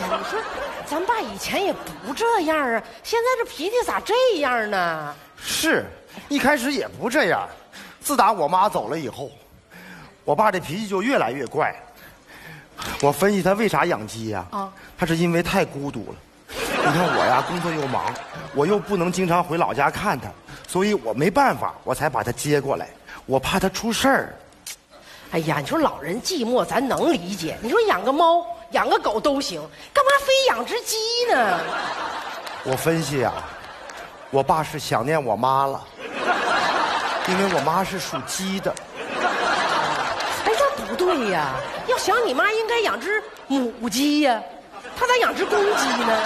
天，你说咱爸以前也不这样啊，现在这脾气咋这样呢？是，一开始也不这样，自打我妈走了以后，我爸这脾气就越来越怪。我分析他为啥养鸡呀、啊他是因为太孤独了。你看我呀，工作又忙，我又不能经常回老家看他，所以我没办法，我才把他接过来。我怕他出事儿。哎呀，你说老人寂寞，咱能理解。你说养个猫、养个狗都行，干嘛非养只鸡呢？我分析啊，我爸是想念我妈了，因为我妈是属鸡的。哎，这不对呀！要想你妈应该养只母鸡呀，她咋养只公鸡呢？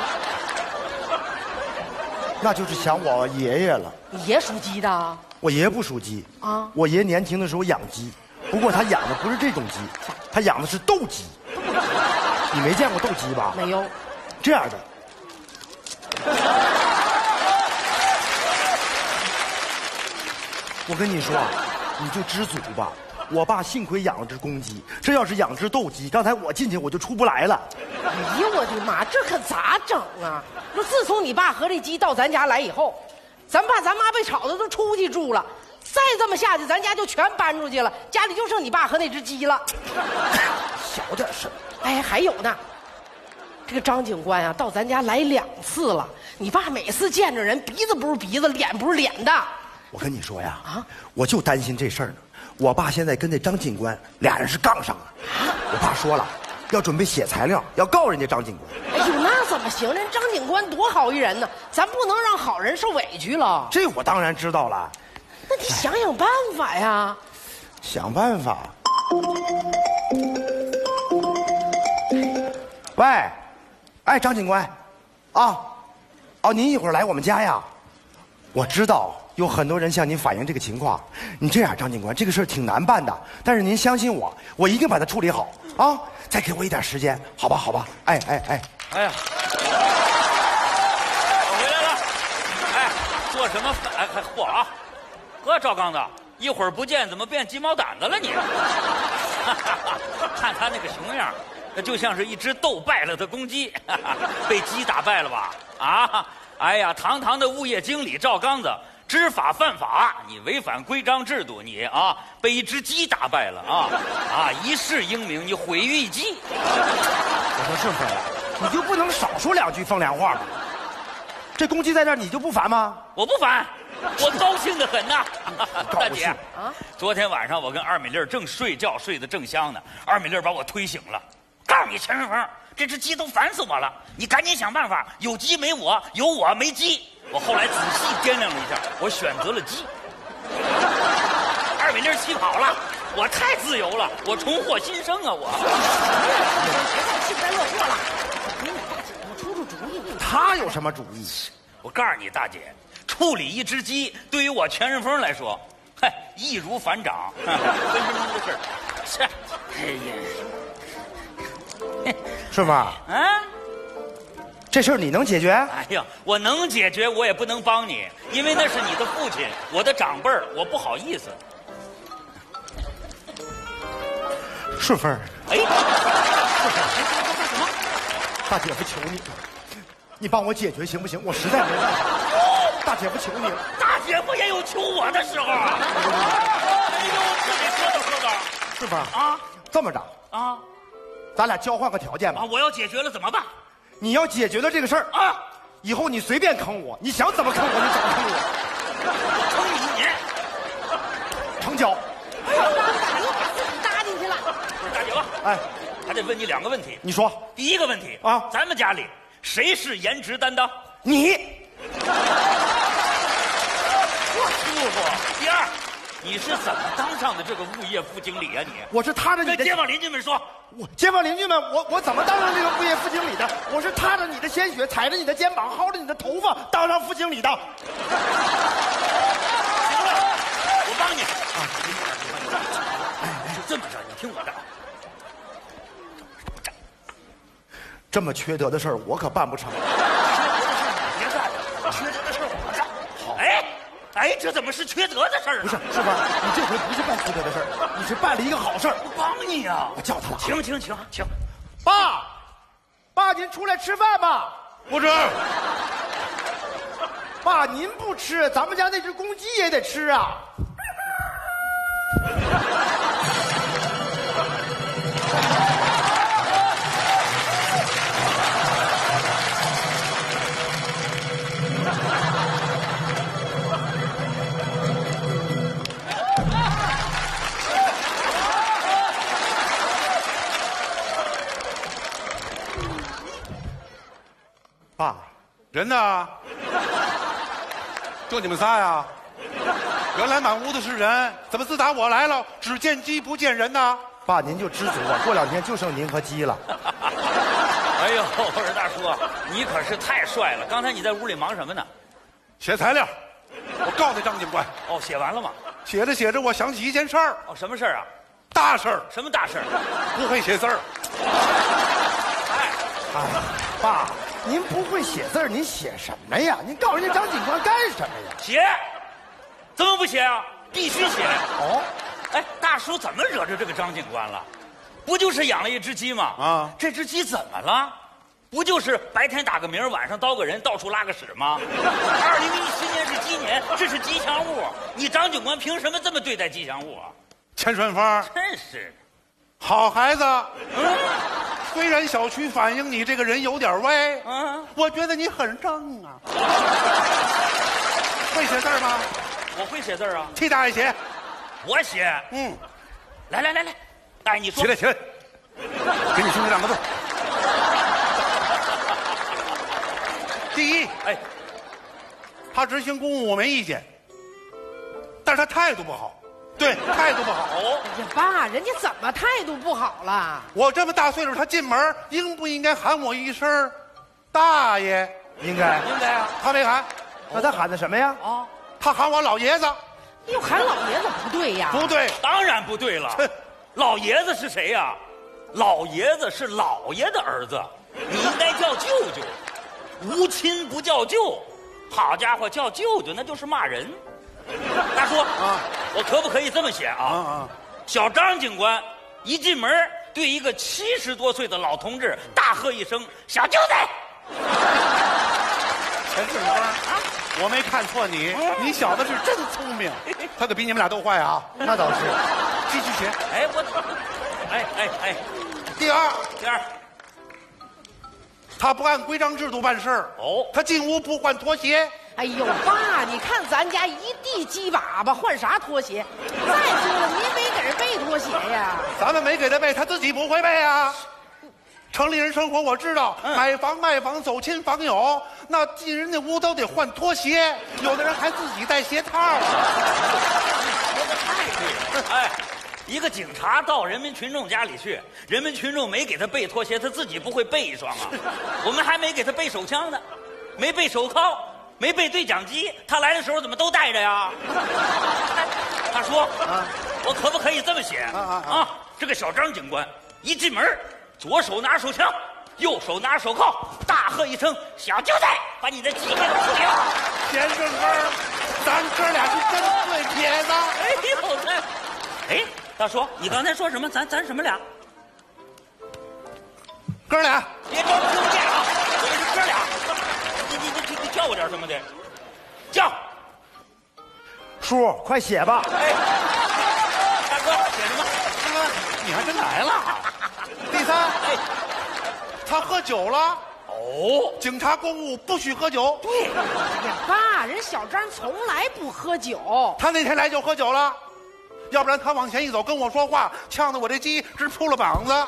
那就是想我爷爷了。你爷属鸡的啊？我爷不属鸡啊我爷年轻的时候养鸡，不过他养的不是这种鸡，他养的是斗鸡。你没见过斗鸡吧？没有。这样的。我跟你说啊，你就知足吧。我爸幸亏养了只公鸡，这要是养只斗鸡，刚才我进去我就出不来了。哎呦我的妈，这可咋整啊？说自从你爸和这鸡到咱家来以后，咱爸咱妈被吵的都出去住了。再这么下去，咱家就全搬出去了，家里就剩你爸和那只鸡了。小点声。哎，还有呢，这个张警官啊，到咱家来两次了。你爸每次见着人，鼻子不是鼻子，脸不是脸的。我跟你说呀，啊我就担心这事儿呢。我爸现在跟那张警官俩人是杠上了。我爸说了，要准备写材料，要告人家张警官。哎呦，那怎么行？人张警官多好一人呢，咱不能让好人受委屈了。这我当然知道了，那你想想办法呀。想办法。喂，哎，张警官，啊，哦，您一会儿来我们家呀？我知道有很多人向您反映这个情况。你这样，张警官，这个事儿挺难办的，但是您相信我，我一定把它处理好啊！再给我一点时间，好吧？好吧？哎哎哎，哎呀，我回来了。哎，做什么饭？哎，嚯啊！呵，赵刚子，一会儿不见，怎么变鸡毛掸子了你？看他那个熊样，那就像是一只斗败了的公鸡，被鸡打败了吧？啊！哎呀，堂堂的物业经理赵刚子，知法犯法，你违反规章制度，你啊，被一只鸡打败了啊！啊，一世英名，你毁于一击。我说顺飞，你就不能少说两句风凉话吗？这公鸡在这儿，你就不烦吗？我不烦，我高兴的很呐。大姐啊，昨天晚上我跟二米粒儿正睡觉，睡得正香呢，二米粒儿把我推醒了，告诉你陈顺风，这只鸡都烦死我了，你赶紧想办法，有鸡没我，有我没鸡。我后来仔细掂量了一下，我选择了鸡。二美丽儿气跑了，我太自由了，我重获新生啊！我别再幸灾乐祸了，给你大姐夫出出主意。他有什么主意？我告诉你，大姐，处理一只鸡对于我全顺峰来说，嗨，易如反掌，分分钟的事儿。是，哎呀，顺风，啊，这事儿你能解决？哎呀，我能解决，我也不能帮你，因为那是你的父亲，我的长辈儿，我不好意思。顺风，哎，大姐夫求你了，你帮我解决行不行？我实在没办法。大姐夫求你了，大姐夫也有求我的时候啊！哎呦，这得说道说道顺风啊这么着，啊咱俩交换个条件吧啊！。我要解决了怎么办你要解决了这个事儿，啊？以后你随便坑我，你想怎么坑我，就怎么坑我，坑你你！成交。哎呦，刚才又把自己搭进去了。不是大姐夫，哎，还得问你两个问题。你说第一个问题啊咱们家里谁是颜值担当？你 我舒服。你是怎么当上的这个物业副经理啊？你我是踏着你的跟街坊邻居们说，我街坊邻居们，我我怎么当上这个物业副经理的？我是踏着你的鲜血，踩着你的肩膀，薅着你的头发，当上副经理的。行了，我帮你啊。是这么着，你听我的。这么缺德的事儿，我可办不成。别干了，缺德的事儿我干。好。哎，哎，这怎么是缺德的事儿呢？不是，师傅？你这回不是办缺德的事儿，你是办了一个好事儿。我帮你啊、我叫他了啊，请请请请，爸，爸，您出来吃饭吧。不吃。爸，您不吃，咱们家那只公鸡也得吃啊。人呢？就你们仨呀？原来满屋子是人，怎么自打我来了，只见鸡不见人呢？爸，您就知足吧，过两天就剩您和鸡了。哎呦，我说大叔，你可是太帅了！刚才你在屋里忙什么呢？写材料，我告诉张警官，哦，写完了吗？写着写着，我想起一件事儿，哦，什么事儿啊？大事儿，什么大事儿？不会写字儿。哎，哎，爸，您不会写字儿，您写什么呀？您告诉人家张警官干什么呀？写，怎么不写啊？必须写！哦，哎，大叔怎么惹着这个张警官了？不就是养了一只鸡吗？啊这只鸡怎么了？不就是白天打个鸣，晚上叨个人，到处拉个屎吗？二零一七年是鸡年，这是吉祥物，你张警官凭什么这么对待吉祥物啊？钱顺风，真是的，好孩子。虽然小区反映你这个人有点歪，啊，我觉得你很正啊。会写字吗？我会写字啊，替大爷写。我写。嗯，来来来来，大爷你说起来起来，给你兄弟两个字。第一，哎，他执行公务我没意见，但是他态度不好，对，态度不好。哦，哎呀，爸，人家怎么态度不好了？我这么大岁数，他进门应不应该喊我一声大爷？应该。应该啊。他没喊，那他喊的什么呀？啊，他喊我老爷子，又喊老爷子不对呀？不对，当然不对了哼。老爷子是谁呀、老爷子是老爷的儿子，你应该叫舅舅。无亲不叫舅，好家伙，叫舅舅那就是骂人。大叔啊，我可不可以这么写啊？啊啊，小张警官一进门，对一个七十多岁的老同志大喝一声：“小舅子 陈顺风，我没看错你，你小子是真聪明，他可比你们俩都坏啊！那倒是。继续写。！”哎，我，哎哎哎，第二，第二，他不按规章制度办事儿哦他进屋不换拖鞋，哎呦，爸，你看咱家一地鸡粑粑，换啥拖鞋？再说了，您没给人备拖鞋呀？咱们没给他备，他自己不会备啊。城里人生活我知道，嗯买房卖房走亲访友，那进人家屋都得换拖鞋，有的人还自己带鞋套儿。说的太对了。哎，一个警察到人民群众家里去，人民群众没给他备拖鞋，他自己不会备一双啊。我们还没给他备手枪呢，没备手铐，没备对讲机，他来的时候怎么都带着呀？哎 他说：“我可不可以这么写啊啊啊啊？这个小张警官一进门，左手拿手枪。”右手拿手铐，大喝一声：“小舅子，把你的鸡给我处理了！”钱顺风，咱哥俩是真对撇子。哎呦，这，哎，大叔，你刚才说什么？咱咱什么俩？哥俩，别装听不见啊！我们是哥俩，你你你你你叫我点什么的？叫，叔，快写吧。哎，大哥写什么？你还真来了。第三，哎，他喝酒了，哦，警察公务不许喝酒。对呀，爸，人小张从来不喝酒。他那天来就喝酒了，要不然他往前一走跟我说话，呛得我这鸡直扑了膀子。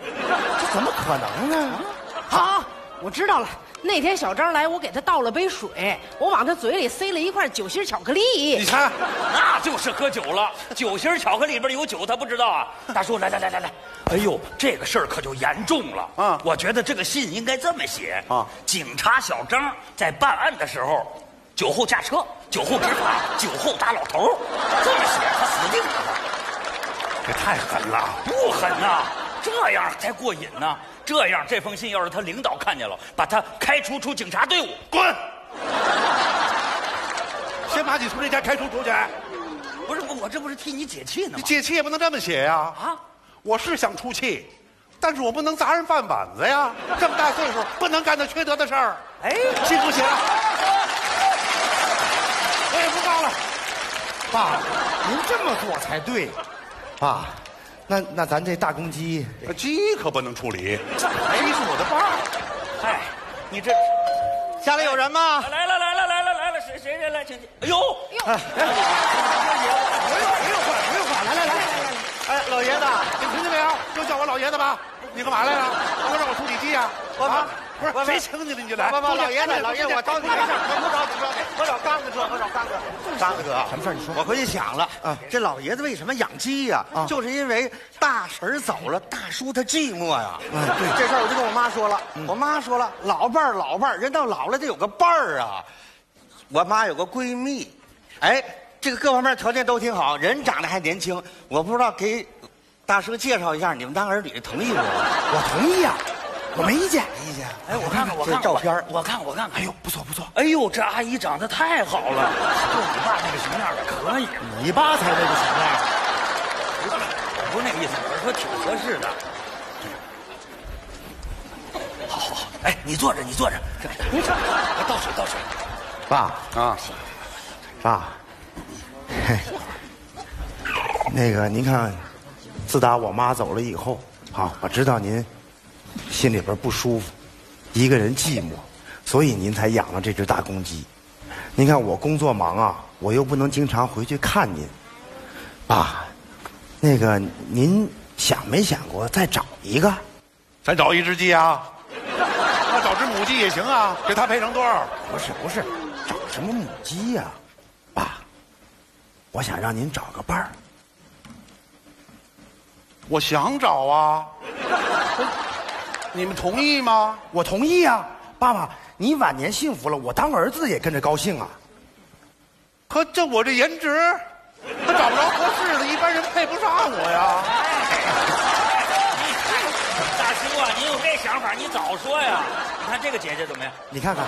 这怎么可能呢？好，我知道了。那天小张来，我给他倒了杯水，我往他嘴里塞了一块酒心巧克力你。看，那就是喝酒了。酒心巧克力里边有酒，他不知道啊。大叔，来来来来来，哎呦，这个事儿可就严重了啊我觉得这个信应该这么写啊警察小张在办案的时候，酒后驾车，酒后执法，酒后打老头，这么写他死定了。这太狠了。不狠呐、这样才过瘾呢。这样，这封信要是他领导看见了，把他开除出警察队伍。滚！先把你从这家开除出去。不是我，我这不是替你解气呢吗？你解气也不能这么写呀、啊，我是想出气，但是我不能砸人饭碗子呀！这么大岁数，不能干那缺德的事儿。哎，辛苦起来！我也不干了。爸，您这么做才对。爸，那那咱这大公鸡，鸡可不能处理，鸡是我的伴儿。嗨，你这家里有人吗？来了来了来了来了，谁谁谁来请进？哎呦，不用不用管，不用管，来来来来来。哎，老爷子，你听见没有？就叫我老爷子吧。你干嘛来了？不让我处理鸡呀？我啊，不是我谁请你了你就来？不不，老爷子，老爷子，我找你没事儿，我不找你，不找你，我找刚子哥，我找刚哥。刚子哥，什么事儿你说我回去想了啊这老爷子为什么养鸡呀？啊就是因为大婶儿走了，大叔他寂寞呀。这事儿我就跟我妈说了，我妈说了，老伴儿老伴儿，人到老了得有个伴儿啊。我妈有个闺蜜，哎，这个各方面条件都挺好，人长得还年轻。我不知道给大叔介绍一下，你们当儿女同意不？我同意呀，我没意见。没意见？哎，我看看我这看看照片儿我看我看看，哎呦，不错不错，哎呦，这阿姨长得太好了，就你爸那个形样的可以，你爸才那个形象。不是那个意思，我是说挺合适的。好好好，哎，你坐着，你坐着，您这来倒水倒水。爸啊，爸，嘿，那个您看，自打我妈走了以后，啊，我知道您心里边不舒服，一个人寂寞，所以您才养了这只大公鸡。您看我工作忙啊，我又不能经常回去看您，爸，那个您想没想过再找一个？咱找一只鸡啊，那找只母鸡也行啊，给它配成对儿。不是不是，找什么母鸡呀、爸，我想让您找个伴儿。我想找啊，你们同意吗？我同意啊，爸爸，你晚年幸福了，我当儿子也跟着高兴啊。可这我这颜值，他找不着合适的，一般人配不上我呀。大叔啊，你有这想法，你早说呀！你看这个姐姐怎么样？你看看，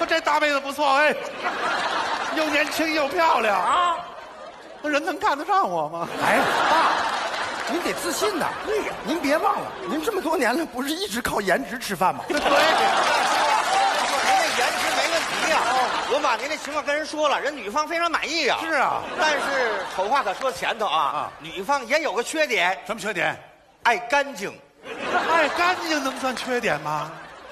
可这大妹子不错哎，又年轻又漂亮，啊，那人能看得上我吗？哎，爸，您得自信呐。对呀，您别忘了，您这么多年了，不是一直靠颜值吃饭吗？对，您这颜值没问题呀、我把您的情况跟人说了，人女方非常满意呀、是啊，但是丑话可说前头啊，啊女方也有个缺点，什么缺点？爱干净。爱干净能算缺点吗？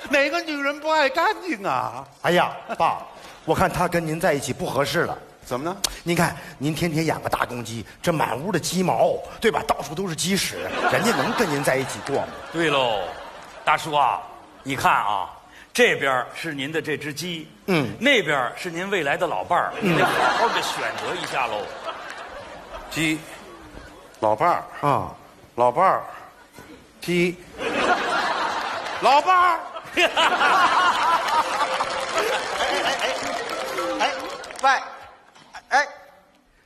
哪个女人不爱干净啊？哎呀，爸，我看她跟您在一起不合适了。怎么呢？您看，您天天养个大公鸡，这满屋的鸡毛，对吧？到处都是鸡屎，人家能跟您在一起过吗？对喽，大叔啊，你看啊，这边是您的这只鸡，嗯那边是您未来的老伴儿，你得好好的选择一下喽。鸡，老伴儿，啊，老伴儿，鸡，老伴儿。哎，喂，哎，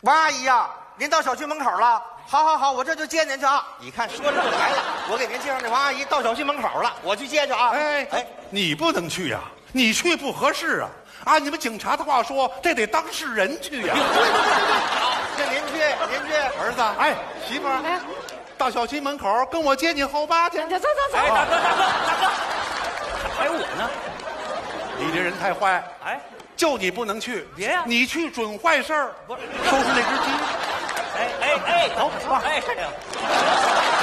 王阿姨呀、您到小区门口了。好好好，我这就接您去啊！你看说着就来了，我给您介绍这王阿姨到小区门口了，我去接去啊！哎哎，你不能去呀、你去不合适啊。按你们警察的话说，这得当事人去呀、这您去，您去，儿子，哎，媳妇儿，到小区门口跟我接你后八去。走走走哎，走，大哥大哥大哥，还有我呢。你这人太坏，哎，就你不能去。别呀你去准坏事儿。不是收拾那只鸡。哎哎哎，等会儿，哎，这个，过来来，哎，